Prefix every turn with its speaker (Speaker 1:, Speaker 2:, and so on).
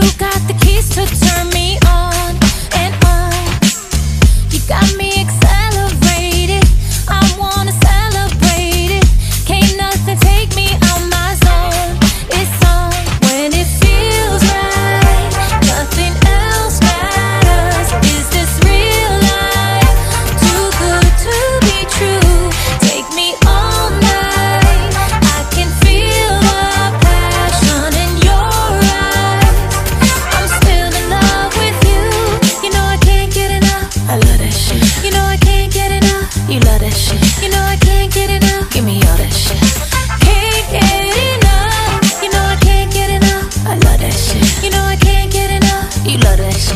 Speaker 1: You got the keys to turn me